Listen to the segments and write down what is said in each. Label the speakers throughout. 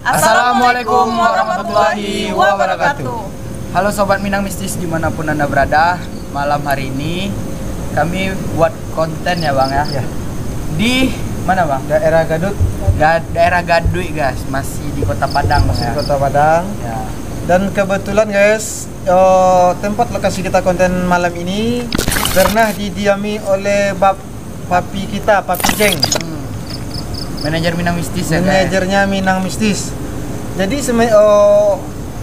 Speaker 1: Assalamualaikum warahmatullahi wabarakatuh.
Speaker 2: Halo Sobat Minang Mistis di mana pun Anda berada Malam hari ini kami buat konten ya Bang ya
Speaker 1: Ya,
Speaker 2: Di mana Bang?
Speaker 1: daerah Gadut,
Speaker 2: Ga- daerah Gadui guys Masih di kota Padang Bang
Speaker 1: masih
Speaker 2: ya
Speaker 1: di Kota Padang.
Speaker 2: Ya.
Speaker 1: Dan kebetulan guys, eh, tempat lokasi kita konten malam ini pernah didiami oleh bab papi kita, papi Jeng.
Speaker 2: Manajer Minang Mistis ya guys
Speaker 1: manajernya Minang Mistis. Jadi seme- eh,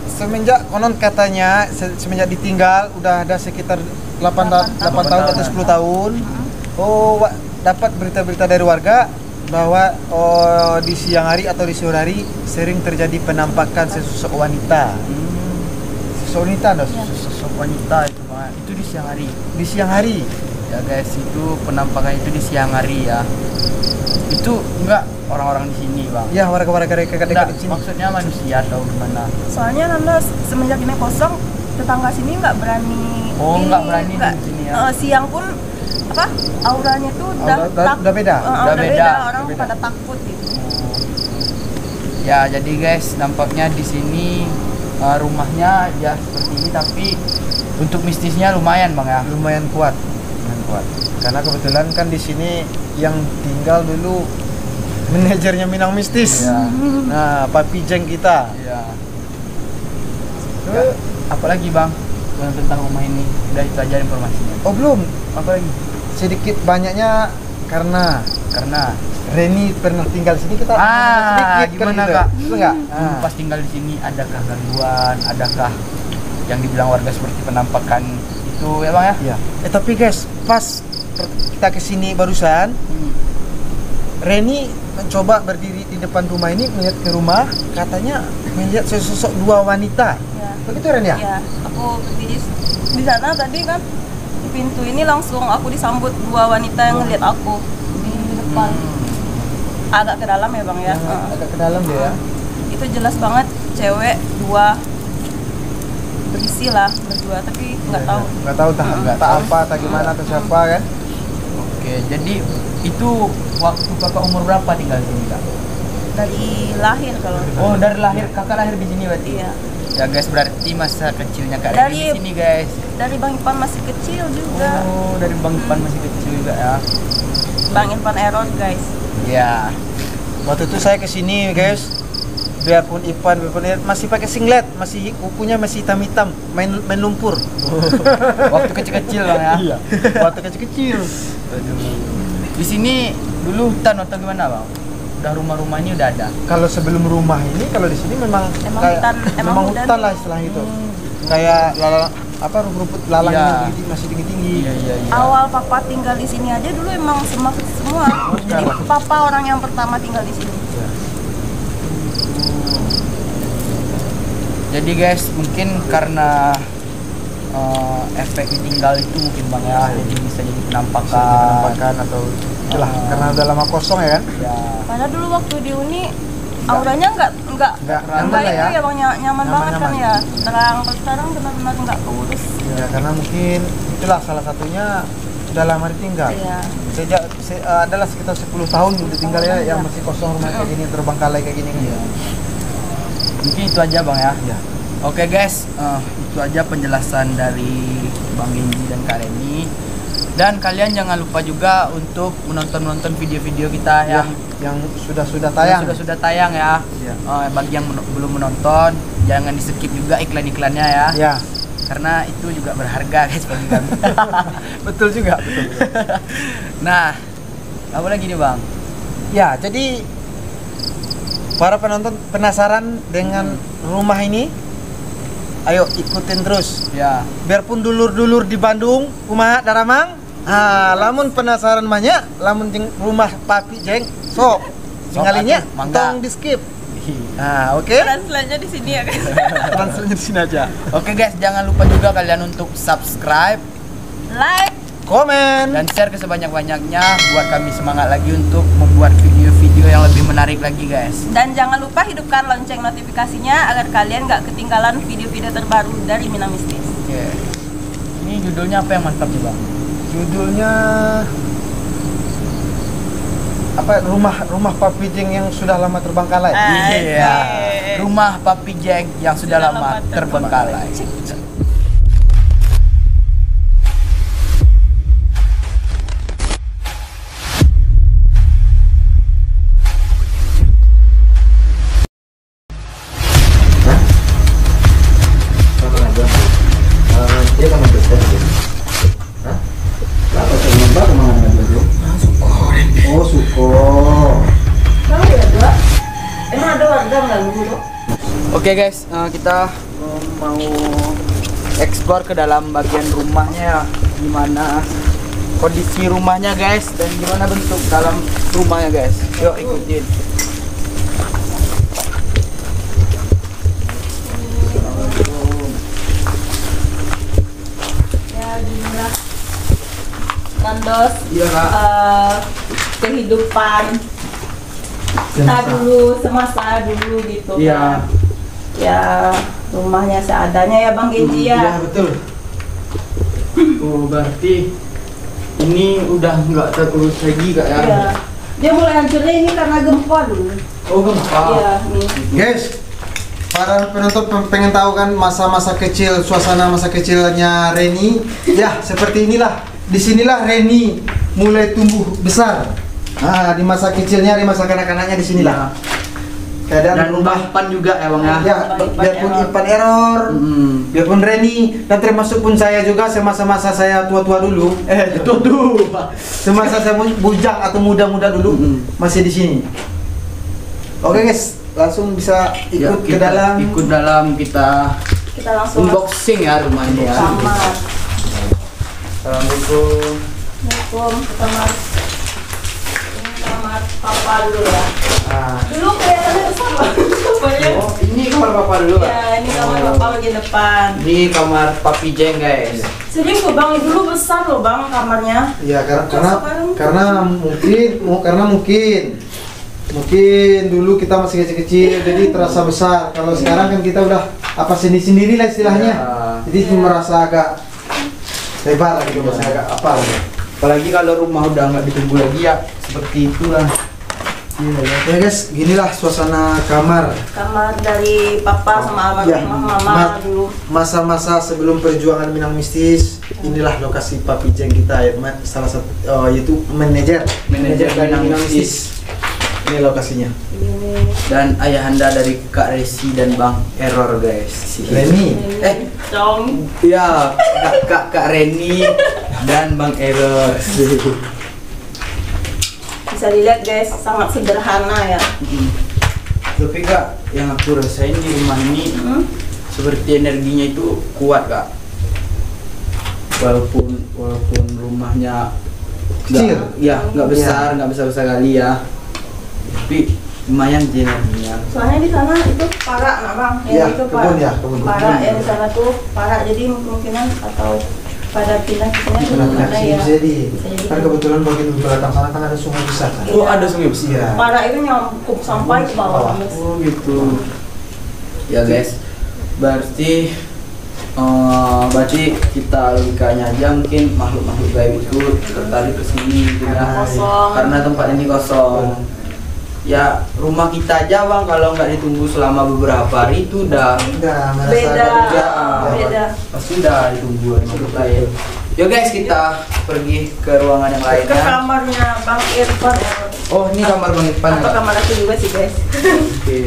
Speaker 1: semenjak konon katanya se- semenjak ditinggal udah ada sekitar 8, ta- 8 tahun atau 10 tahun. Oh, dapat berita-berita dari warga bahwa oh, di siang hari atau di sore hari sering terjadi penampakan sesosok wanita.
Speaker 2: Hmm.
Speaker 1: Sesosok wanita, Dos?
Speaker 2: Sosok wanita itu Itu di siang hari
Speaker 1: Di siang hari.
Speaker 2: Ya guys itu penampakan itu di siang hari ya Itu enggak orang-orang di sini Bang
Speaker 1: Ya, warga-warga dekat
Speaker 2: Enggak,
Speaker 1: dekat di sini.
Speaker 2: maksudnya manusia atau gimana?
Speaker 3: Soalnya Nanda semenjak ini kosong, tetangga sini nggak berani.
Speaker 2: Oh, nggak berani
Speaker 3: nggak-
Speaker 2: di sini ya?
Speaker 3: eh, siang pun apa auranya tuh udah
Speaker 1: Aura- udah- udah beda?
Speaker 3: eh,
Speaker 2: Udah
Speaker 3: udah
Speaker 2: beda,
Speaker 3: beda, orang
Speaker 1: udah beda.
Speaker 3: pada takut gitu.
Speaker 2: Ya, jadi guys, nampaknya di sini uh, rumahnya ya seperti ini tapi untuk mistisnya lumayan Bang ya.
Speaker 1: lumayan kuat kuat karena kebetulan kan di sini yang tinggal dulu manajernya Minang Mistis
Speaker 2: Ya.
Speaker 1: nah Papi Jeng kita
Speaker 2: Ya. Ya, apalagi Bang tentang rumah ini? Udah itu aja informasinya.
Speaker 1: oh belum
Speaker 2: Apa lagi?
Speaker 1: sedikit banyaknya karena
Speaker 2: Karena
Speaker 1: Reni pernah tinggal di sini kita
Speaker 2: Ah,
Speaker 1: sedikit
Speaker 2: gimana,
Speaker 1: gitu.
Speaker 2: Kak?
Speaker 1: Betul nggak?
Speaker 2: dulu
Speaker 1: Ah.
Speaker 2: pas tinggal di sini adakah gangguan, adakah yang dibilang warga seperti penampakan itu ya Bang ya?
Speaker 1: Iya. Eh tapi guys, pas kita ke sini barusan,
Speaker 2: Hmm.
Speaker 1: Reni mencoba berdiri di depan rumah ini melihat ke rumah, katanya melihat sesosok dua wanita.
Speaker 3: Ya.
Speaker 1: Begitu Ren ya?
Speaker 3: Ya, aku berdiri di sana tadi kan di pintu ini langsung aku disambut dua wanita yang ngeliat aku di depan.
Speaker 2: Hmm.
Speaker 3: Agak ke dalam ya bang ya.
Speaker 1: Yang
Speaker 3: Eh.
Speaker 1: agak ke dalam dia ya.
Speaker 3: Itu jelas banget cewek dua berisi lah berdua tapi nggak tahu.
Speaker 1: Nggak tahu entah,
Speaker 2: Nggak tahu.
Speaker 1: apa, entah gimana atau siapa kan?
Speaker 2: Oke, jadi itu waktu kakak umur berapa tinggal di sini kak?
Speaker 3: Dari lahir kalau
Speaker 2: Oh dari lahir kakak lahir di sini berarti?
Speaker 3: iya.
Speaker 2: Ya guys berarti masa kecilnya kak
Speaker 3: Dari-
Speaker 2: di sini guys.
Speaker 3: Dari Bang Ipan masih kecil juga.
Speaker 2: Oh dari Bang Ipan masih kecil juga ya?
Speaker 3: Bang Ipan error guys.
Speaker 2: Ya.
Speaker 1: Waktu itu saya ke sini guys, biarpun Ipan, biarpun Ipan, masih pakai singlet, masih kukunya masih hitam-hitam, main main lumpur.
Speaker 2: Waktu kecil-kecil bang ya?
Speaker 1: Iya. Waktu kecil-kecil.
Speaker 2: Aduh. Di sini dulu hutan atau gimana bang? Udah rumah-rumah ini udah ada.
Speaker 1: Kalau sebelum rumah ini, kalau di sini memang
Speaker 3: Emang
Speaker 1: kayak-
Speaker 3: hutan, emang
Speaker 1: memang
Speaker 3: hutan
Speaker 1: hutan lah istilah itu. Kayak lala, apa rumput lalang
Speaker 2: Iya.
Speaker 1: tinggi- masih tinggi-tinggi.
Speaker 2: Iya iya iya.
Speaker 3: Awal papa tinggal di sini aja dulu emang semak semua. Jadi
Speaker 1: sekarang.
Speaker 3: papa orang yang pertama tinggal di sini.
Speaker 2: Jadi guys mungkin karena eh, efek ditinggal itu mungkin bang ya, jadi bisa jadi penampakan.
Speaker 1: penampakan atau itulah
Speaker 2: Ah.
Speaker 1: karena udah lama kosong ya kan
Speaker 2: Ya.
Speaker 3: Padahal dulu waktu di uni auranya nggak nggak
Speaker 1: Nggak nyaman
Speaker 3: itu
Speaker 1: ya.
Speaker 3: ya bang ny- nyaman,
Speaker 1: Nyaman,
Speaker 3: banget kan
Speaker 1: nyaman.
Speaker 3: ya. Terang kalau sekarang benar-benar nggak keurus.
Speaker 1: ya karena mungkin itulah salah satunya udah lama ditinggal
Speaker 3: Iya.
Speaker 1: sejak se- eh, adalah sekitar 10 tahun udah tinggal ya yang masih kosong rumah kayak gini terbengkalai kayak gini kan
Speaker 2: Iya. Mungkin itu aja bang ya.
Speaker 1: Iya.
Speaker 2: Oke guys, eh, itu aja penjelasan dari Bang Genji dan Kak Reni. Dan kalian jangan lupa juga untuk menonton-nonton video-video kita
Speaker 1: yang
Speaker 2: yang
Speaker 1: yang sudah sudah tayang
Speaker 2: sudah sudah tayang ya.
Speaker 1: Iya.
Speaker 2: Eh, bagi yang men- belum menonton, jangan di skip juga iklan-iklannya ya.
Speaker 1: ya
Speaker 2: Karena itu juga berharga guys bagi kami.
Speaker 1: betul juga betul, betul.
Speaker 2: nah, apa lagi nih bang?
Speaker 1: ya jadi para penonton penasaran dengan rumah ini ayo ikutin terus.
Speaker 2: Ya,
Speaker 1: biarpun dulur-dulur di Bandung kumaha daramang ah lamun penasaran banyak lamun jeng rumah papi jeng sok. Singalinya
Speaker 2: atuh, mangga.
Speaker 1: tong di skip. Nah oke?
Speaker 3: Translate-nya di sini ya guys.
Speaker 1: langsung di sini aja.
Speaker 2: Oke guys, jangan lupa juga kalian untuk subscribe
Speaker 3: like,
Speaker 1: komen
Speaker 2: dan share ke sebanyak-banyaknya buat kami semangat lagi untuk membuat video-video yang lebih menarik lagi guys.
Speaker 3: dan jangan lupa hidupkan lonceng notifikasinya agar kalian nggak ketinggalan video-video terbaru dari Mina Mistis.
Speaker 2: Oke. Ini judulnya apa yang mantap nih bang?
Speaker 1: judulnya apa rumah rumah Papi Jeng yang sudah lama terbengkalai.
Speaker 3: Ah.
Speaker 2: Iya.
Speaker 3: Asik.
Speaker 2: Rumah Papi Jeng yang sudah lama terbengkalai.
Speaker 1: Dia
Speaker 2: Oke guys, eh, kita mau explore ke dalam bagian rumahnya gimana kondisi rumahnya guys dan gimana bentuk dalam rumahnya guys. Yuk ikutin.
Speaker 3: Ya, ginilah. Nandos,
Speaker 2: Iya
Speaker 3: eh, kehidupan kita dulu semasa dulu gitu
Speaker 2: Iya.
Speaker 3: kan. Ya rumahnya seadanya ya bang Genji
Speaker 2: Iya
Speaker 3: ya
Speaker 2: betul. Oh berarti ini udah nggak terurus lagi kak ya?
Speaker 3: Iya. dia mulai hancurnya ini karena gempa dulu
Speaker 2: Oh gempa.
Speaker 3: iya nih
Speaker 1: Guys, para penonton pe- pengen tahu kan masa-masa kecil, suasana masa kecilnya Reni? Ya, seperti inilah. Di sinilah Reni mulai tumbuh besar. Ah, di masa kecilnya, di masa kanak-kanaknya di sinilah. Keadaan
Speaker 2: Dan
Speaker 1: rumah.
Speaker 2: Pan juga ya bang ya.
Speaker 1: Ya, biarpun Irfan error,
Speaker 2: Hmm.
Speaker 1: biarpun Reni, dan termasuk pun saya juga semasa-masa saya tua-tua dulu. Eh, tua tua. Semasa saya bujang atau muda-muda dulu
Speaker 2: Mm.
Speaker 1: masih di sini. Oke guys, langsung bisa
Speaker 2: Ya,
Speaker 1: ikut ke
Speaker 2: kita
Speaker 1: dalam.
Speaker 2: Ikut dalam kita
Speaker 3: kita langsung
Speaker 2: unboxing ya rumah ini ya. Assalamualaikum.
Speaker 3: Assalamualaikum ini kamar papa dulu ya Dulu kelihatannya besar banget Bapaknya.
Speaker 2: Oh, ini kamar papa dulu
Speaker 3: ya ini kamar papa bagian depan
Speaker 2: Ini kamar papi Jeng guys.
Speaker 3: Serius bang, dulu besar loh bang kamarnya
Speaker 1: Iya karena
Speaker 3: Kok
Speaker 1: karena
Speaker 3: sekarang?
Speaker 1: karena mungkin mu- karena mungkin mungkin dulu kita masih kecil-kecil jadi terasa besar. Kalau sekarang kan kita udah apa sendiri sendiri lah istilahnya.
Speaker 2: Ya.
Speaker 1: Jadi
Speaker 3: Iya.
Speaker 1: merasa agak lebar lah gitu, masih agak apa lah.
Speaker 2: Apalagi kalau rumah udah nggak ditunggu lagi ya seperti itulah.
Speaker 1: Iya ya. Ya guys, ginilah suasana kamar
Speaker 3: Kamar dari papa sama
Speaker 1: Ya,
Speaker 3: almarhumah mama
Speaker 1: ma-
Speaker 3: dulu
Speaker 1: masa-masa sebelum perjuangan Minang Mistis. Inilah lokasi Papi Jeng kita ya, salah satu oh, yaitu manajer
Speaker 2: Manajer
Speaker 1: dari
Speaker 2: Minang
Speaker 1: Minang
Speaker 2: Mistis.
Speaker 1: Ini lokasinya.
Speaker 3: Ini
Speaker 2: Dan ayahanda dari Kak Resi dan Bang Error guys.
Speaker 1: Reni.
Speaker 2: Eh.
Speaker 3: Dong
Speaker 2: Ya, Kak Kak, Kak Reni dan Bang Error.
Speaker 3: Bisa dilihat guys, sangat sederhana ya
Speaker 2: Mm. Tapi kak, yang aku rasain di rumah ini
Speaker 3: Hmm?
Speaker 2: seperti energinya itu kuat kak. Walaupun walaupun rumahnya
Speaker 1: Kecil?
Speaker 2: nggak- ya nggak besar, nggak besar besar kali ya. Tapi lumayan sih energinya.
Speaker 3: Soalnya di sana itu parak nah bang Yang
Speaker 1: Ya,
Speaker 3: itu
Speaker 1: kebun
Speaker 3: parak
Speaker 1: ya, kebun.
Speaker 3: Parak yang di sana tuh parak Jadi kemungkinan atau pada pindah ke sini belum ada
Speaker 1: sih
Speaker 3: ya
Speaker 1: bisa jadi. Kan kebetulan bagian belakang sana kan ada sungai besar kan.
Speaker 2: Oh ada sungai besar.
Speaker 1: Iya.
Speaker 3: Parak itu nyangkut sampai ke bawah.
Speaker 2: Oh gitu. Ya guys, berarti eh, berarti kita logikanya aja mungkin makhluk-makhluk gaib itu tertarik ke sini gitu ya.
Speaker 3: Kosong.
Speaker 2: Karena tempat ini kosong. Ya rumah kita aja bang kalau nggak ditunggu selama beberapa hari itu udah
Speaker 1: Enggak, merasa
Speaker 3: Beda,
Speaker 1: agak beda.
Speaker 2: pasti udah ditunggu makhluk lain. Yuk guys kita pergi ke ruangan yang
Speaker 3: Ke
Speaker 2: lainnya.
Speaker 3: kamarnya Bang Irfan.
Speaker 2: Oh ini kamar bang Irfan.
Speaker 3: Atau
Speaker 2: ya?
Speaker 3: kamar aku juga sih guys
Speaker 2: Oke.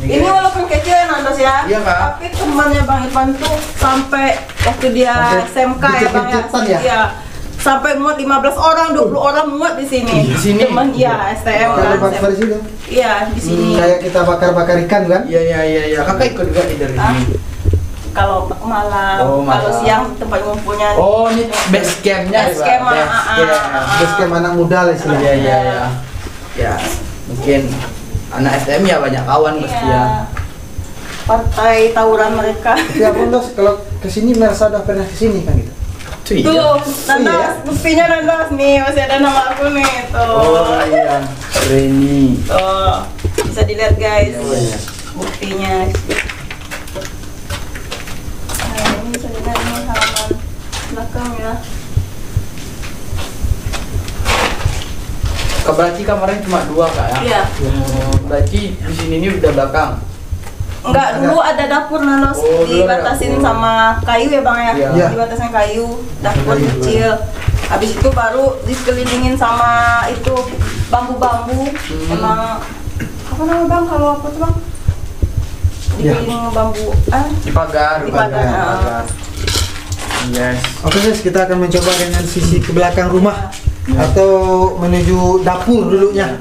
Speaker 3: Nih.
Speaker 2: Ini
Speaker 3: walaupun kecil ya Nandos ya
Speaker 2: Iya, Kak.
Speaker 3: Tapi temannya Bang Irfan tuh sampai waktu dia
Speaker 1: Sampai
Speaker 3: SMK ya Bang ya
Speaker 1: ya?
Speaker 3: Iya Sampai muat 15 orang, 20 orang muat di sini
Speaker 2: Di sini?
Speaker 3: Teman iya STM
Speaker 1: Kalau
Speaker 3: kan
Speaker 1: bakar di situ.
Speaker 3: Iya di sini
Speaker 1: Kayak kita bakar-bakar ikan kan?
Speaker 2: Iya iya iya iya. Kakak ikut juga dari
Speaker 3: Ah.
Speaker 2: sini.
Speaker 3: Kalau malam,
Speaker 2: Oh,
Speaker 3: kalau siang tempat ngumpulnya
Speaker 2: Oh ini base campnya
Speaker 3: Base camp, ah, ah, ah.
Speaker 1: Terus kayak anak muda lah istilahnya.
Speaker 2: Iya iya iya. Ya mungkin anak STM ya banyak kawan pasti ya.
Speaker 3: Iya. Partai tawuran mereka
Speaker 1: aku Dos, kalau ke sini merasa udah pernah ke sini kan gitu.
Speaker 2: Tuh, iya.
Speaker 3: Tuh. Nandas, buktinya Nandas nih, masih ada nama aku nih, tuh.
Speaker 2: Oh iya. Reni.
Speaker 3: Tuh, bisa dilihat guys,
Speaker 2: Iya, iya.
Speaker 3: buktinya. Nah, ini bisa dilihat ini halaman belakang ya.
Speaker 2: Berarti kamarnya cuma dua kak ya?
Speaker 3: Iya.
Speaker 2: Oh, berarti di sini ini udah belakang.
Speaker 3: Enggak, dulu ada dapur nanos
Speaker 2: Oh,
Speaker 3: dibatasin
Speaker 2: dapur.
Speaker 3: sama kayu ya bang ya,
Speaker 2: Iya.
Speaker 1: Iya.
Speaker 3: dibatasin kayu, dapur
Speaker 1: Kayu,
Speaker 3: kecil. Habis itu baru dikelilingin sama itu bambu-bambu.
Speaker 2: Hmm.
Speaker 3: Emang apa nama bang kalau apa tuh bang?
Speaker 1: Iya.
Speaker 3: Dikelilingi bambu. Ah,
Speaker 2: Di pagar.
Speaker 3: Di pagar,
Speaker 2: Di
Speaker 3: ah.
Speaker 2: pagar. Yes.
Speaker 1: Oke guys, kita akan mencoba dengan sisi ke belakang rumah
Speaker 2: Ya.
Speaker 1: atau menuju dapur dulunya.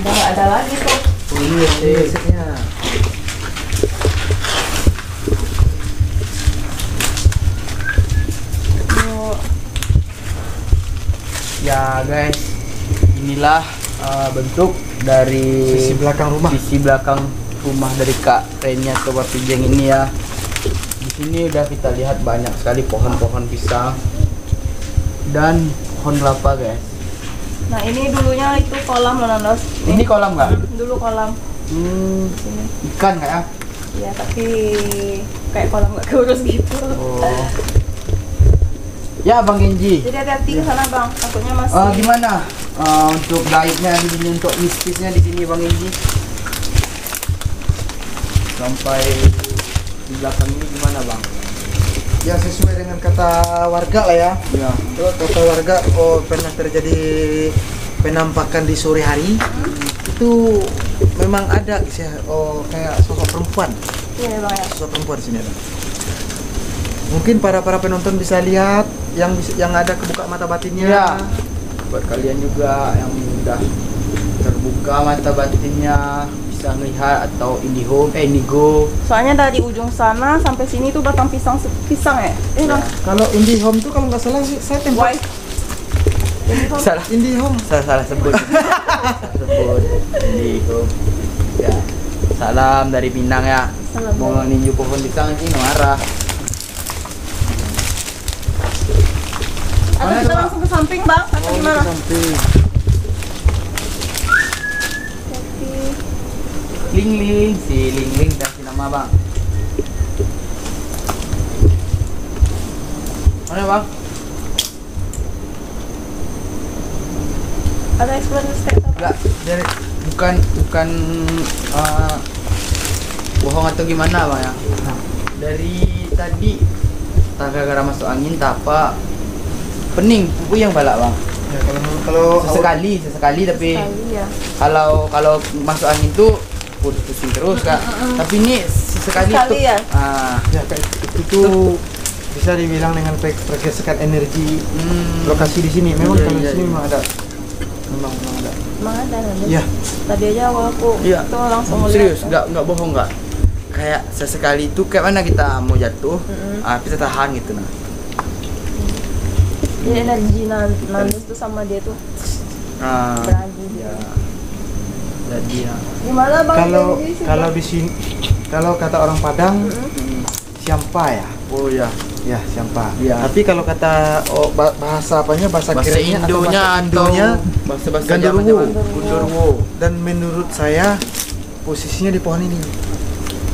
Speaker 3: Udah nggak ada lagi tuh.
Speaker 2: Oh, iya sih. Ya guys, inilah uh, bentuk dari
Speaker 1: Sisi belakang rumah.
Speaker 2: sisi belakang rumah dari Kak Renia atau Bapak Jeng ini ya. Di sini udah kita lihat banyak sekali pohon-pohon pisang dan pohon kelapa guys.
Speaker 3: Nah ini dulunya itu kolam loh nanos.
Speaker 2: Ini kolam nggak?
Speaker 3: Dulu kolam.
Speaker 2: Hmm,
Speaker 3: Sini.
Speaker 2: ikan nggak ya?
Speaker 3: Ya tapi kayak kolam nggak keurus gitu.
Speaker 2: Oh. Ya Bang Genji.
Speaker 3: Jadi hati-hati ke sana bang, takutnya masih.
Speaker 2: Eh, gimana Eh, untuk gaibnya di sini untuk mistisnya di sini Bang Genji? Sampai di belakang ini gimana Bang?
Speaker 1: Ya sesuai dengan kata warga lah ya.
Speaker 2: Ya.
Speaker 1: Kalau kata warga, oh pernah terjadi penampakan di sore hari. Itu memang ada sih, oh kayak sosok perempuan,
Speaker 3: Iya bang ya.
Speaker 1: sosok perempuan di sini ada. Mungkin para para penonton bisa lihat yang bisa, yang ada kebuka mata batinnya.
Speaker 2: Ya. Buat kalian juga yang udah terbuka mata batinnya bisa melihat atau IndiHome eh Indigo.
Speaker 3: Soalnya dari ujung sana sampai sini tuh batang pisang pisang ya. Eh bang,
Speaker 1: Kalau IndiHome tuh kalau nggak salah sih saya tempat
Speaker 3: white.
Speaker 2: Salah
Speaker 1: IndiHome.
Speaker 2: salah salah sebut. sebut Indigo. Ya. Salam dari Pinang ya.
Speaker 3: Salam.
Speaker 2: Mau ninju pohon pisang sih marah.
Speaker 3: Atau kita langsung ke samping bang? Atau gimana?
Speaker 1: Samping.
Speaker 3: Tapi
Speaker 2: Ling Ling si Ling Ling kasih nama bang. Mana bang?
Speaker 3: ada explore step?
Speaker 2: Enggak, dari bukan bukan uh, bohong atau gimana bang ya? Dari tadi tak gara-gara masuk angin tak apa pening puyeng balak bang.
Speaker 1: Ya, kalau kalau
Speaker 2: Sesekali sesekali tapi
Speaker 3: Sekali ya.
Speaker 2: kalau kalau masuk angin tuh pusing terus kak. Tapi ini sesekali
Speaker 3: Sekali
Speaker 2: tuh.
Speaker 3: ya?
Speaker 2: Ah,
Speaker 1: ya kayak itu tuh bisa dibilang dengan per- pergesekan energi
Speaker 2: hmm,
Speaker 1: lokasi di sini. Memang
Speaker 2: Iya,
Speaker 1: kalau di
Speaker 2: iya,
Speaker 1: sini
Speaker 2: iya.
Speaker 1: memang ada. Memang memang ada.
Speaker 3: Emang ada nanti.
Speaker 1: Iya.
Speaker 3: Tadi aja awal aku
Speaker 2: Iya.
Speaker 3: tuh langsung
Speaker 2: serius nggak nggak bohong nggak kayak sesekali itu kayak mana kita mau jatuh
Speaker 3: Mm-mm.
Speaker 2: ah, kita tahan gitu nah
Speaker 3: Jadi energi nan Nandes tuh sama dia tuh
Speaker 2: Ah,
Speaker 3: beragi
Speaker 2: ya
Speaker 3: dia.
Speaker 2: jadi ya
Speaker 3: Gimana bang?
Speaker 1: Kalau kalau di sini kalau kata orang Padang
Speaker 3: Mm-mm.
Speaker 1: siampa ya.
Speaker 2: oh ya
Speaker 1: Ya, siampa.
Speaker 2: Iya.
Speaker 1: Tapi kalau kata oh, ba- bahasa apanya bahasa,
Speaker 2: bahasa
Speaker 1: kerennya atau bahasa Indonya
Speaker 2: bahasa bahasa
Speaker 1: Gandarwo.
Speaker 2: Gundurwo
Speaker 1: dan menurut saya posisinya di pohon ini.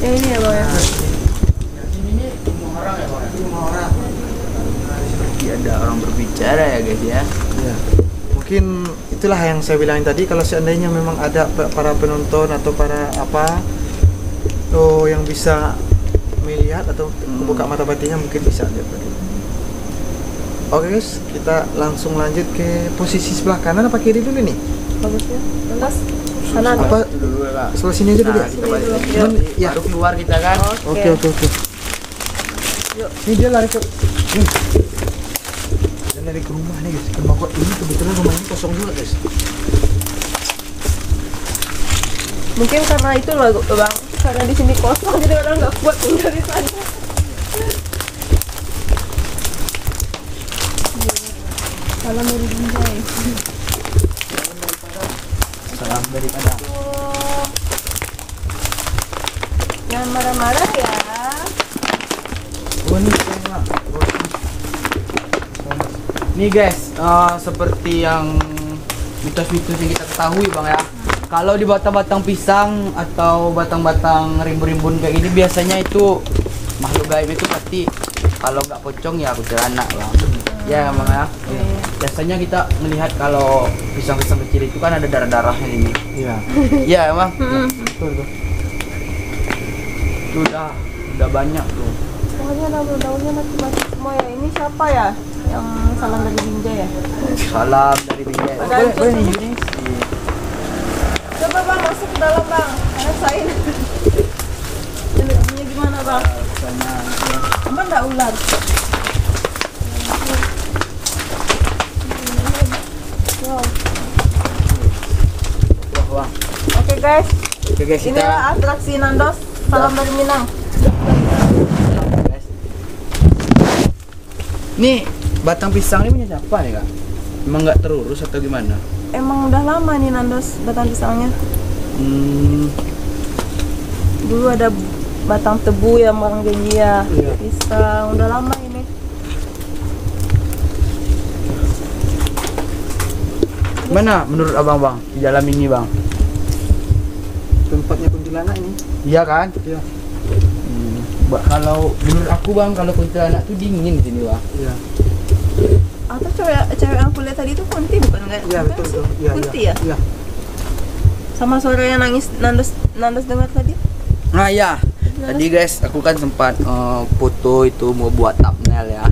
Speaker 3: Ya ini ya bang ya.
Speaker 2: ini nih rumah orang ya bang rumah orang seperti ada orang berbicara ya guys ya
Speaker 1: Ya. Mungkin itulah yang saya bilang tadi kalau seandainya memang ada para penonton atau para apa tuh yang bisa melihat atau
Speaker 2: Hmm.
Speaker 1: membuka mata batinnya mungkin bisa lihat tadi. Oke guys, kita langsung lanjut ke posisi sebelah kanan apa kiri dulu nih?
Speaker 3: Bagus ya. Lantas sana
Speaker 1: Apa?
Speaker 2: Dulu ya
Speaker 1: Sebelah sini aja dulu
Speaker 2: nah
Speaker 1: ya.
Speaker 2: kita balik lagi
Speaker 1: Cuman, ya.
Speaker 2: baru keluar kita kan
Speaker 1: Oke oke oke.
Speaker 3: Yuk.
Speaker 1: Ini dia lari ke. Lari ke rumah nih guys. Rumah gua ini kebetulan rumah ini kosong juga guys.
Speaker 3: Mungkin karena itu loh bang, karena di sini kosong jadi orang nggak kuat tinggal di sana. Salam dari Binjai.
Speaker 2: salam daripada
Speaker 3: Jangan marah-marah ya.
Speaker 2: Oh, ini keren, Bang. Nih guys, eh, seperti yang mitos-mitos yang kita ketahui bang ya. Kalau di batang-batang pisang atau batang-batang rimbun-rimbun kayak gini biasanya itu makhluk gaib itu pasti kalau nggak pocong ya kuntilanak bang. Ya emang ya.
Speaker 3: Iya.
Speaker 2: Biasanya kita melihat kalau pisang-pisang kecil itu kan ada darah-darahnya ini.
Speaker 1: Iya.
Speaker 2: Iya emang.
Speaker 1: Betul tuh.
Speaker 2: Itu udah udah banyak tuh.
Speaker 3: Pokoknya daun-daunnya masih masih semua ya. Ini siapa ya? Yang salam dari Binjai ya?
Speaker 2: Salam dari Binjai. Oh, boleh, boleh nih Yuni.
Speaker 3: Coba bang masuk ke dalam bang. Rasain. Ini gimana bang?
Speaker 2: Sana.
Speaker 3: Aman nggak ular? Wow.
Speaker 2: Wah, wah.
Speaker 3: Oke guys,
Speaker 2: Oke guys, kita
Speaker 3: inilah atraksi Nandos. Salam dari Minang.
Speaker 2: Nih, batang pisang ini punya siapa nih kak? Emang nggak terurus atau gimana?
Speaker 3: Emang udah lama nih Nandos batang pisangnya.
Speaker 2: Hmm,
Speaker 3: Dulu ada batang tebu yang orang janji ya.
Speaker 1: Iya.
Speaker 3: Pisang, udah lama ini.
Speaker 2: Mana menurut abang bang di dalam ini bang?
Speaker 1: Tempatnya kuntilanak ini.
Speaker 2: Iya kan?
Speaker 1: Iya.
Speaker 2: Hmm. Ba- kalau menurut aku bang kalau kuntilanak tuh dingin di sini bang.
Speaker 1: Iya.
Speaker 3: Atau cewek cewek yang kuliah tadi itu kunti bukan nggak?
Speaker 1: Iya
Speaker 3: Bukan
Speaker 1: betul
Speaker 3: sih?
Speaker 1: tuh. Iya.
Speaker 3: Kunti
Speaker 1: iya.
Speaker 3: ya?
Speaker 1: Iya.
Speaker 3: Sama suara yang nangis Nandos Nandos dengar tadi?
Speaker 2: Nah ya, tadi guys aku kan sempat eh, foto itu mau buat thumbnail ya.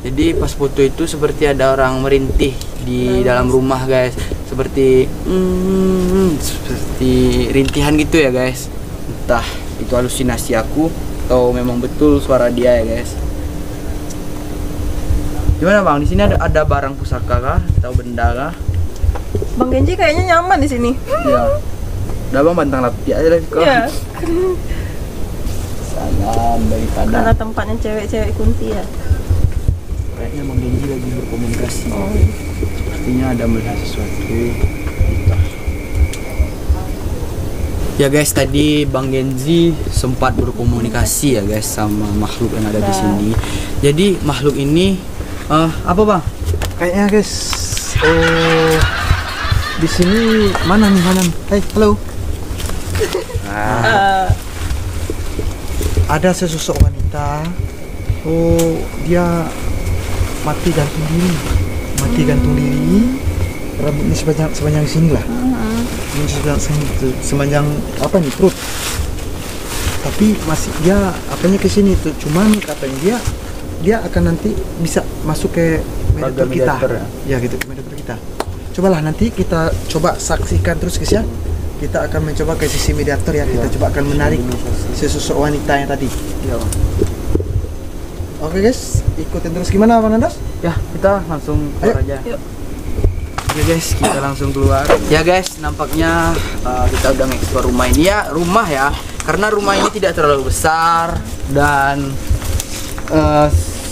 Speaker 2: Jadi pas foto itu seperti ada orang merintih di dalam rumah guys, seperti hmm, seperti rintihan gitu ya guys. Entah itu halusinasi aku atau memang betul suara dia ya guys. Gimana bang? Di sini ada ada barang pusaka kah atau benda kah?
Speaker 3: Bang Genji kayaknya nyaman di sini.
Speaker 2: Iya. Udah bang bantang lapi aja deh kok.
Speaker 3: Iya.
Speaker 2: Salam dari
Speaker 3: Karena tempatnya cewek-cewek kunti ya.
Speaker 2: Kayaknya Bang Genji lagi berkomunikasi.
Speaker 3: Oh.
Speaker 2: Sepertinya ada melihat sesuatu. Ya guys, tadi Bang Genji sempat berkomunikasi ya guys sama makhluk yang ada di
Speaker 3: Ya.
Speaker 2: sini. Jadi makhluk ini eh, apa bang?
Speaker 1: Kayaknya guys. Oh. Di sini mana nih mana? nih? Hey, halo.
Speaker 2: Ah,
Speaker 3: Eh,
Speaker 1: Ada sesosok wanita. Oh, dia mati gantung diri. Mati gantung diri. Rambutnya sepanjang sepanjang sini lah. Ini sepanjang sepanjang apa nih perut. Tapi masih dia apanya ke sini tuh. Cuman katanya dia dia akan nanti bisa masuk ke mediator kita.
Speaker 2: ya?
Speaker 1: Ya gitu ke mediator kita. Cobalah nanti kita coba saksikan terus guys ya. Kita akan mencoba ke sisi mediator ya. Kita
Speaker 2: Iya.
Speaker 1: coba akan menarik sesosok wanita yang tadi.
Speaker 2: Bang.
Speaker 1: Oke guys, ikutin terus gimana Bang Nandas?
Speaker 2: Ya, kita langsung keluar
Speaker 1: Ayo.
Speaker 2: aja.
Speaker 3: Yuk.
Speaker 2: Oke guys, kita langsung keluar. Ya guys, nampaknya uh, kita udah mengeksplor rumah ini ya, rumah ya. Karena rumah ini tidak terlalu besar dan uh,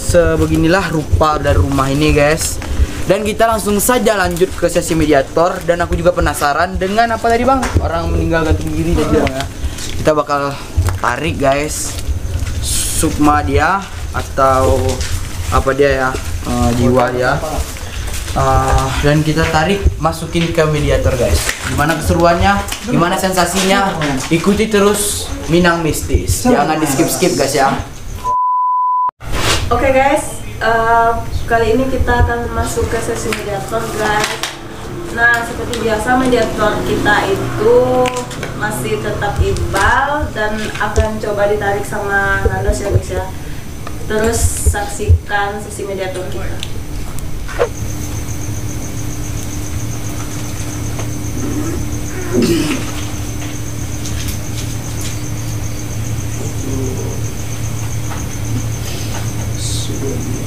Speaker 2: sebeginilah rupa dari rumah ini guys. Dan kita langsung saja lanjut ke sesi mediator. Dan aku juga penasaran dengan apa tadi bang? Orang meninggal gantung diri tadi Bang, ya. Kita bakal tarik guys sukma dia atau apa dia ya uh, jiwa dia. Uh, dan kita tarik masukin ke mediator guys. Gimana keseruannya? Gimana sensasinya? Ikuti terus Minang Mistis. Jangan di skip skip guys ya
Speaker 3: Oke guys, eh, kali ini kita akan masuk ke sesi mediator guys. Nah seperti biasa mediator kita itu masih tetap Iqbal dan akan coba ditarik sama Nandos ya guys ya. Terus saksikan sesi mediator kita.
Speaker 2: Assalamualaikum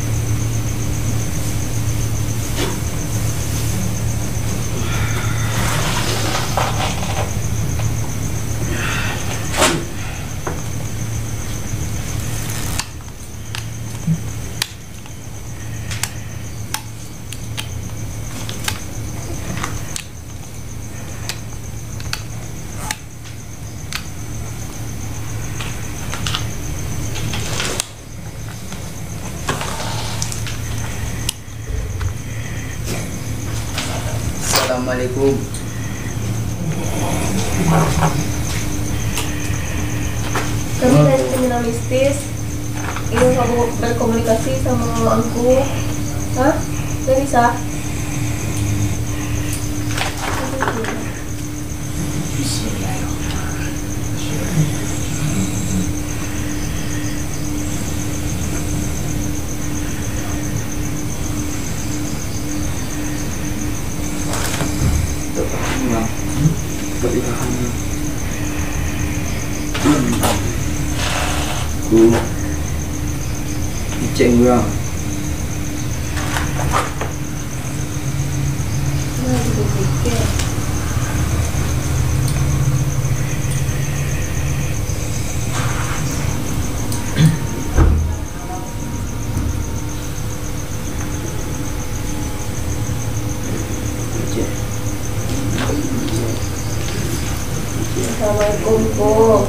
Speaker 3: Kami dari Kriminal Mistis ingin kamu berkomunikasi sama aku. Hah? Nggak bisa
Speaker 2: Bang. Buat ditahan. Ku Cek bang.
Speaker 3: Nah, dipikir.
Speaker 2: Cek.
Speaker 3: Assalamualaikum Ko.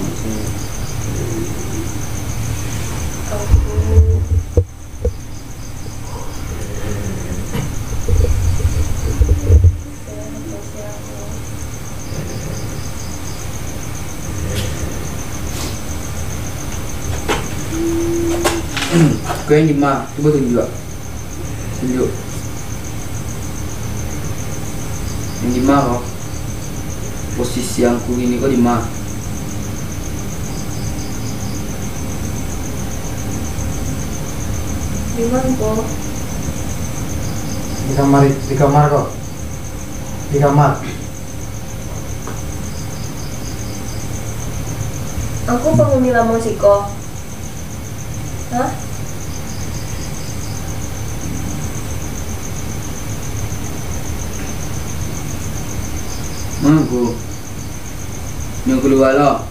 Speaker 3: Aku
Speaker 2: Kau yang di mana? Coba tunjuk. Tunjuk. Yang mana kau? Posisi yang ku ini kau di mana?
Speaker 3: di mana Ko?
Speaker 1: Di kamar di kamar kok. Di kamar.
Speaker 3: Aku penghuni lamun siko. Hah?
Speaker 2: Mana ku? Yang keluar lah.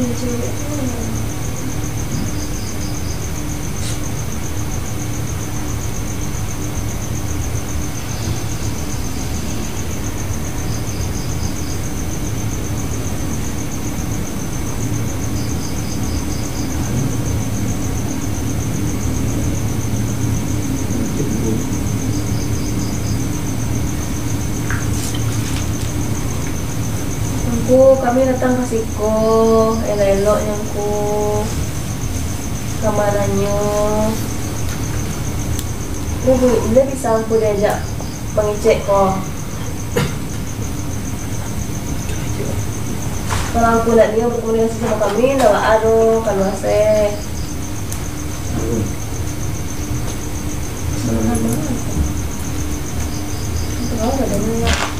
Speaker 3: Ini cewek. Aku kami datang ke Siko, elok-elok yang ku kamarannya. Ini bu, ini bisa aku diajak mengecek kok. Kalau aku nak dia berkomunikasi sama kami, nawa ado, kalau. Oh, ada minyak.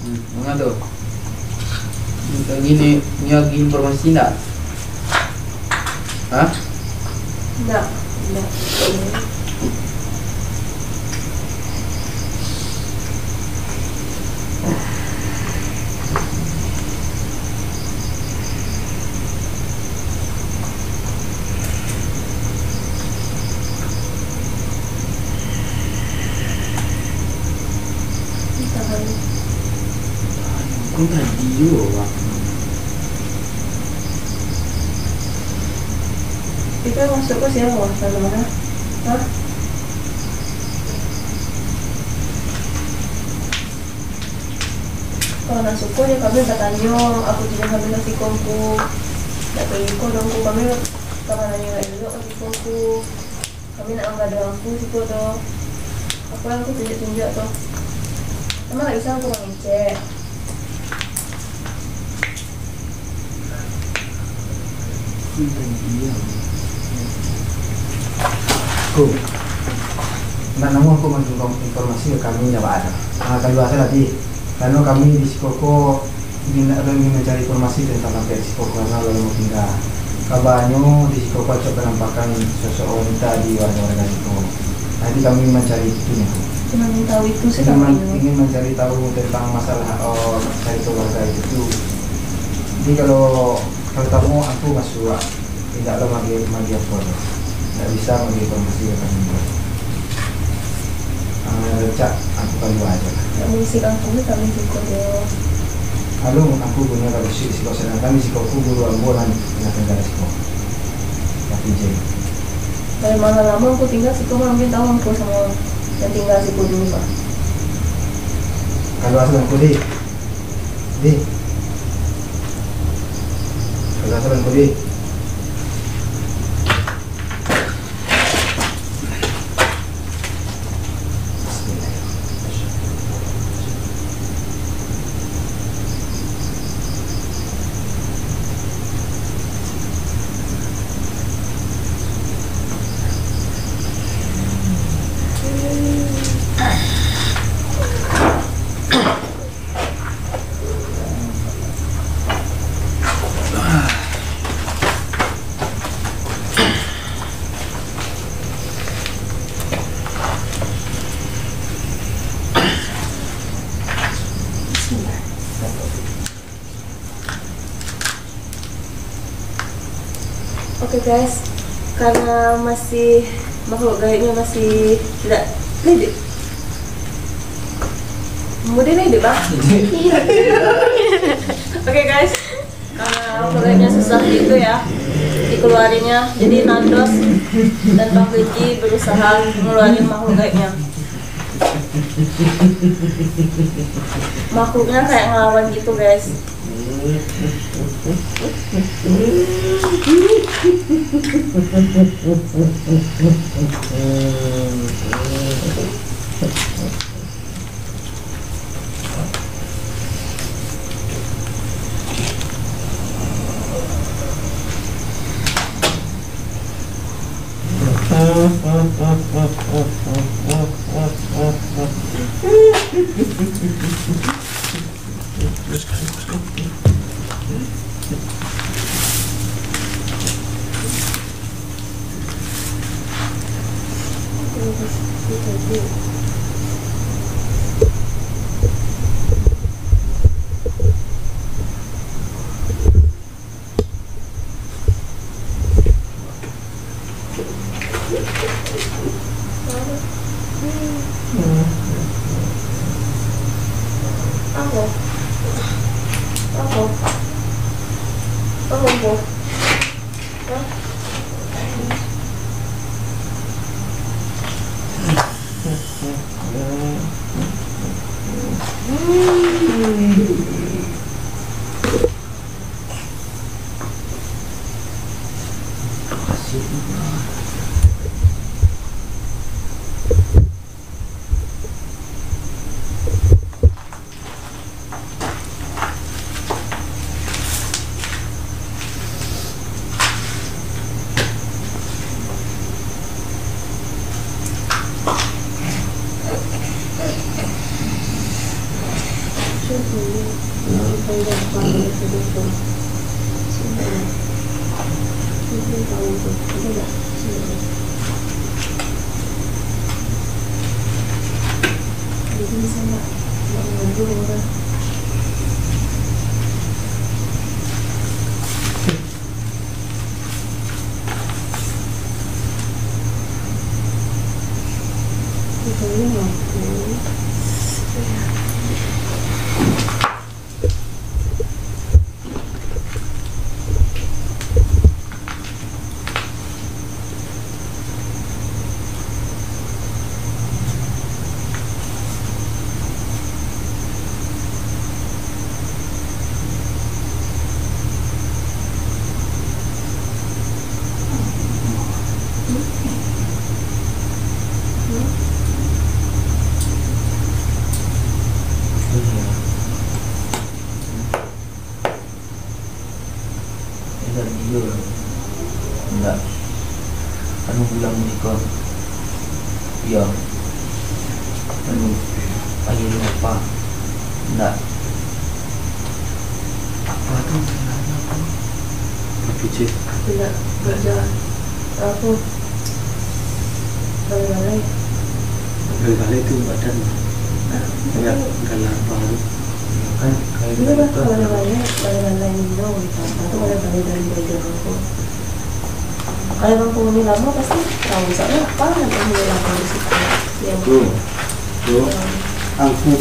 Speaker 2: Hmm, mana tu? Untuk gini, ni lagi informasi tak? Hah?
Speaker 3: Enggak, enggak. Tahan. Yang masuk ke siapa? Lalu mana? Hah? Kalau nak suku ya kami bertanya, aku tidak kami nasi kongku. Tak kau dongku kami kami nanya lagi dulu nasi kongku. Kami nak angkat doang aku situ tu. Apa yang aku tunjuk tunjuk tu? Emang tak bisa aku mengecek.
Speaker 1: Ku. Nah, namun aku menunggu informasi ke kami ya Pak ada. Nah, kali bahasa tadi, karena kami di Sikoko ingin ada ingin mencari informasi tentang sampai Sikoko karena lalu mau pindah. Kabarnya di Sikoko coba penampakan sosok wanita di warga-warga Sikoko. Jadi kami mencari itu nih.
Speaker 3: Cuma ingin tahu itu sih kami.
Speaker 1: ingin mencari tahu tentang masalah oh, cari keluarga itu. Jadi kalau kalau kamu aku masuk tidak ada lagi lagi apa tidak bisa lagi informasi ke kami. Ah, cak aku kalau aja.
Speaker 3: Mengisi kampung ini kami juga deh.
Speaker 1: Halo, aku punya kalau si si sedang kami si kau guru ambulan dengan tenggara si kau. Tapi jadi
Speaker 3: Dari mana lama aku tinggal sih, kamu mungkin tahu aku sama yang tinggal sih dulu pak.
Speaker 1: kalau asal aku di di kalau asal aku di
Speaker 3: Oke guys, karena masih makhluk gaibnya masih tidak pede. Kemudian ini bang. Oke guys, karena makhluk susah gitu ya dikeluarinya. Jadi Nandos dan Bang Benji berusaha mengeluarkan makhluk gaibnya. Makhluknya kayak ngelawan gitu guys. Let's go. Apa? Apa? Apa, Bu? Hah?
Speaker 2: Enggak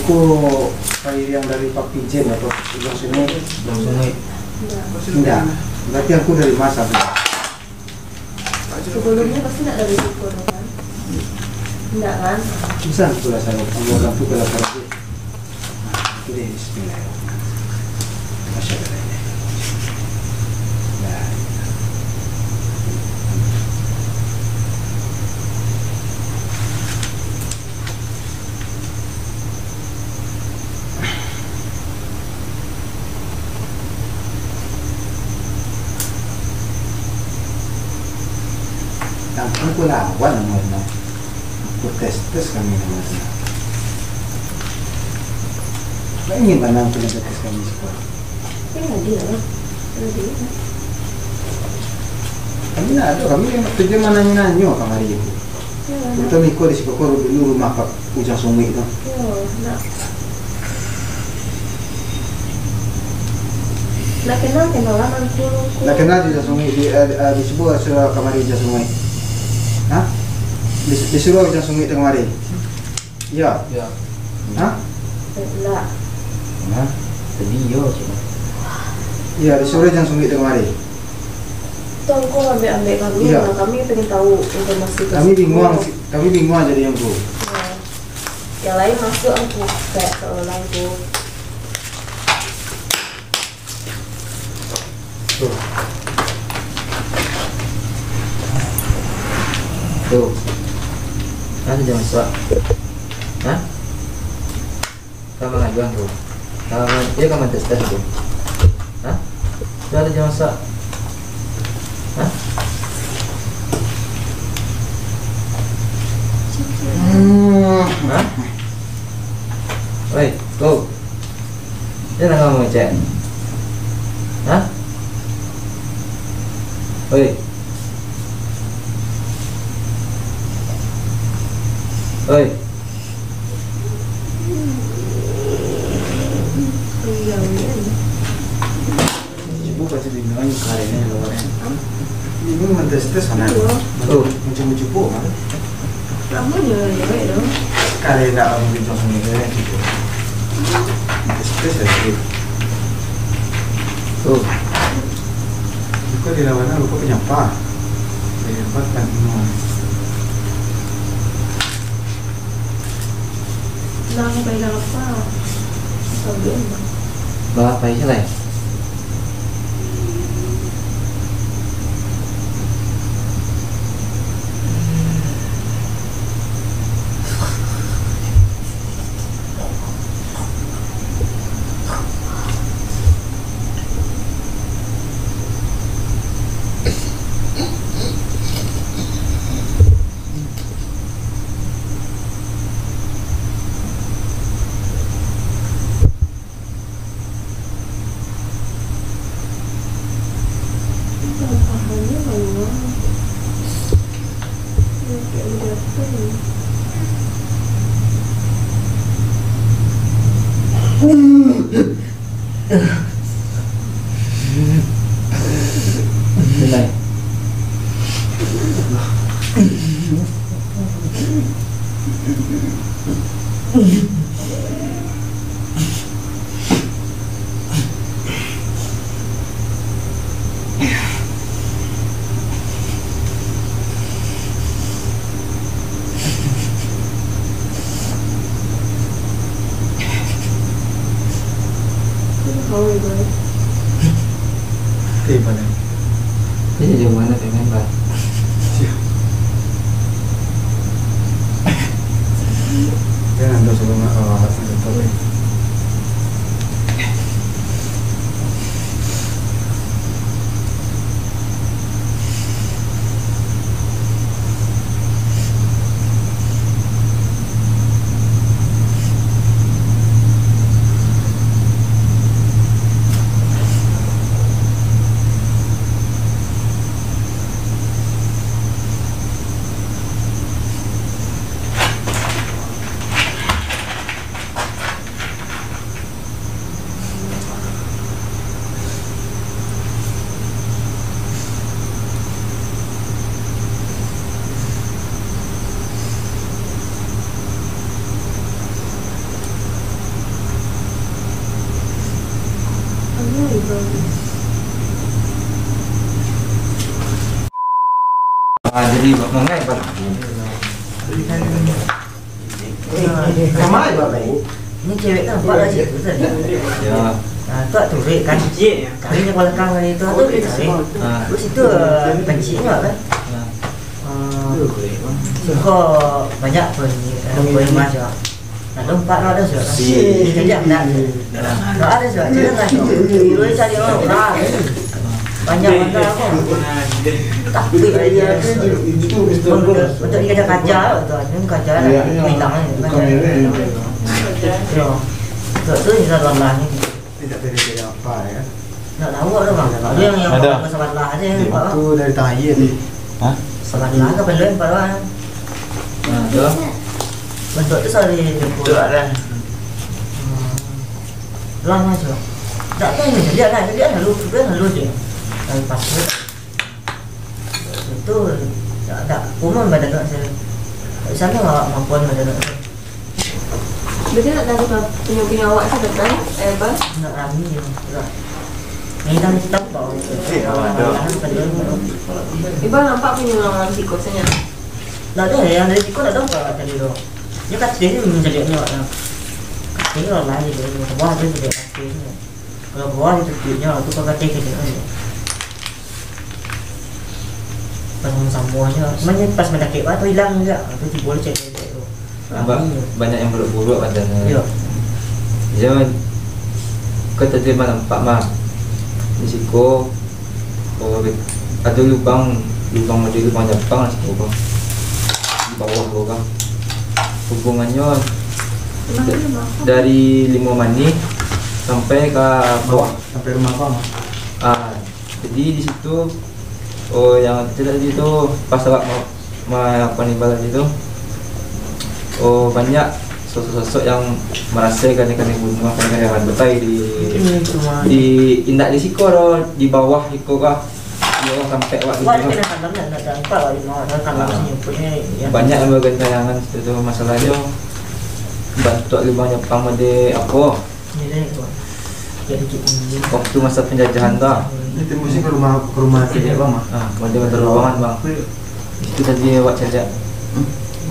Speaker 1: Angku ko air yang dari Pak Pijen atau Sungai.
Speaker 4: Ujung sungai.
Speaker 3: Enggak.
Speaker 1: Enggak. Berarti aku dari masa.
Speaker 3: Sebelumnya pasti enggak dari dong, kan? Enggak kan?
Speaker 1: Bisa aku rasa kamu orang tuh kalau kalau ini Bismillah. Masya Allah. Nah. Yang aku lawan namanya. Aku tes tes kami namanya. Nah, ini mana aku nak tes kami
Speaker 3: lah.
Speaker 1: Nak ada kami yang tujuan mana nyanyo kamari itu.
Speaker 3: Ya,
Speaker 1: Kita miko di Sikokoro dulu rumah Pak Ujang Sungai itu.
Speaker 3: ya, enggak. Nak kenal kenalan aku.
Speaker 1: Nak kenal di Ujang Sungai di eh, eh, di sebuah sebuah kamari Ujang Sungai. Hah? Di, di sebuah Ujang Sungai itu kamari. Ya.
Speaker 4: Ya.
Speaker 1: Hah?
Speaker 3: Enggak.
Speaker 4: Nah, tadi yo cuma.
Speaker 1: Iya di sebuah Ujang Sungai itu kamari.
Speaker 3: Tuh kok ambil ambil kami,
Speaker 1: Iya.
Speaker 3: nah, kami pengen tahu informasi
Speaker 1: Kami bingung, kami bingung jadi yang bu.
Speaker 3: Ya. Yang lain masuk aku kayak seolah aku
Speaker 1: Tuh.
Speaker 4: Tuh. Kan jangan sok. Hah? Kamu ngajuan tuh. Kamu dia kamu tes tes tuh. Hah? Ada jangan sok. Hah?
Speaker 1: Hmm.
Speaker 4: Hah? Woi, go. Dia nak ngomong cek. Hah? Woi. Woi. Jadi mengenai Pak.
Speaker 1: Sama aja Pak.
Speaker 5: Ini cewek nampak lah cik betul.
Speaker 4: Ya.
Speaker 5: Nah, tu turik kan. Kali ni kalau kang itu tu dia tarik.
Speaker 4: Ah.
Speaker 5: Terus itu eh, benci enggak kan?
Speaker 4: Ah.
Speaker 5: Uh, suka banyak pun ada pun macam. Nah, lompat lah ada sudah. Ini kejap nak. Tak ada sudah. Jangan lah. Dulu cari orang lah. Banyak mana apa. Tak beri dia tu. Untuk untuk dia ada kaca tu. Ini kaca lah. Hilang ni. Kaca. Ya. Tu tu ni dalam lah ni.
Speaker 1: Tidak beda-beda apa ya.
Speaker 5: Nak tahu ada bang. Ada yang yang
Speaker 4: Ada.
Speaker 5: pesawat lah aja.
Speaker 1: Itu dari tangan iya nih.
Speaker 4: Hah?
Speaker 5: Pesawat lah ke belum pada
Speaker 4: Ah, tu.
Speaker 5: Bentuk tu sorry jemput lah. Lang aja. Tak tahu ni dia nak dia lalu dia lalu je. Kalau pas tu itu tak tak umum pada tak saya. Sana awak mampuan pada tak
Speaker 3: Berarti nak apa? Punya-punya awak tu datang, eh bang?
Speaker 5: nak rami je. Tak. Ini dah tetap kau.
Speaker 1: Eh, awak ada.
Speaker 3: Ibang nampak punya orang tikusnya.
Speaker 5: Tak ada yang dari siku tak tahu kau tadi tu. Dia kat sini menjadi ni awak. Kat sini orang lain dia. Bawah dia jadi kat sini. Kalau bawah itu tidaknya tu kau kata ke dia. Pas semuanya. Sebenarnya pas mendaki tu hilang juga. Tu tiba boleh cek dia tu.
Speaker 4: Nampak banyak yang buruk-buruk badannya.
Speaker 5: Ya.
Speaker 4: Jangan kau tadi mana nampak mah di siku oh, ada lubang lubang ada lubang Jepang lah siku bang di bawah lubang hubungannya dari lima mani sampai ke bawah
Speaker 1: Sampai rumah Bang.
Speaker 4: ah jadi di situ oh yang tidak itu pas awak mau nih balas itu oh banyak sosok-sosok yang merasa kadang-kadang bunuh kadang-kadang hewan betai di di indak di siko ro di bawah iko kah? Dia orang sampai awak
Speaker 5: Wah, dia kena kandang nak nak nampak lah mau nak kandang sini punya yang
Speaker 4: banyak yang bergentayangan itu masalahnya bantu lubang Jepang pada apa? Waktu masa penjajahan dah
Speaker 1: Ini tembusnya ke rumah ke rumah tidak Bang mah.
Speaker 4: ah pada pada ruangan bang itu tadi awak cari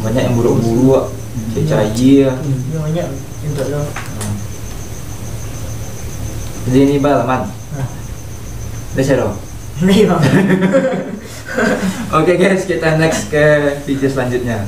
Speaker 4: banyak yang buruk-buruk cahaya
Speaker 5: Dia banyak untuk lo.
Speaker 4: jadi ini bal man
Speaker 5: Ah.
Speaker 4: dah share
Speaker 5: Ni bang.
Speaker 4: Oke guys, kita next ke video selanjutnya.